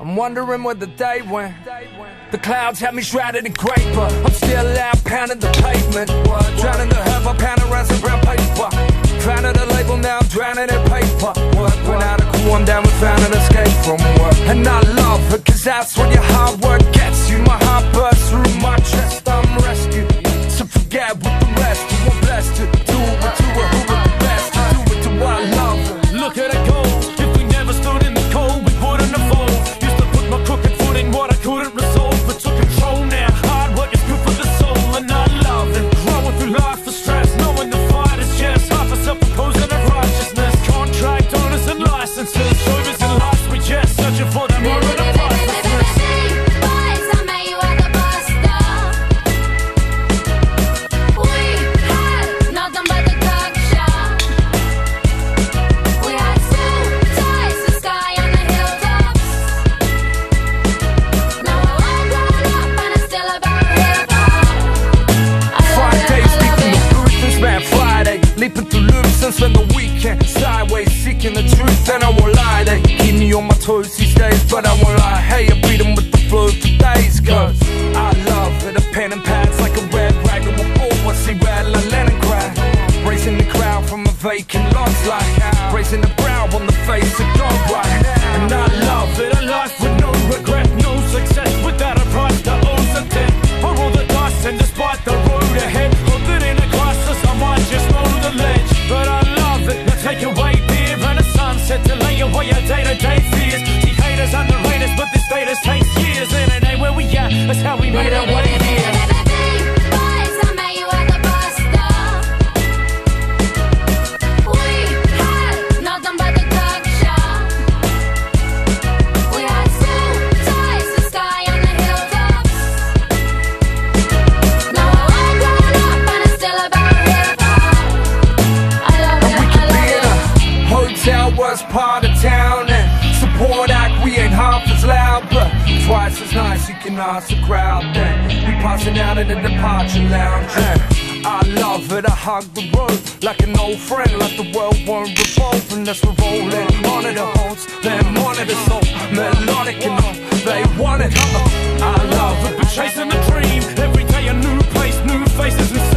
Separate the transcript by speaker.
Speaker 1: I'm wondering where the day went. The clouds have me shrouded in paper. I'm still out pounding the pavement. Drowning the herb, I pound around some brown paper. Found the label, now I'm drowning in paper. Work went out of cool, I'm down with found an escape from work. And I love it, cause that's what your hard work gets you. My heart bursts through my chest, I'm rescued. So forget what the rest, you want blessed
Speaker 2: searching for of
Speaker 1: leaping through loops and spend the weekend Sideways, seeking the truth and I won't lie They keep me on my toes But I won't lie, hey, I beat 'em with the flow days Cause I love it, a pen and pads like a red rag. Ball I see red like Leningrad Raising the crowd from a vacant lots like Raising the brow on the face of God right
Speaker 2: And I love it,
Speaker 1: half as loud But twice as nice, you can ask the crowd Then. We passing out in the departure lounge I love it, I hug the road Like an old friend, like the world won't revolve Unless we're rolling, monitor holes Then monitor so melodic and all They want it, I love it,
Speaker 2: Been chasing the dream. Every day a new place, new faces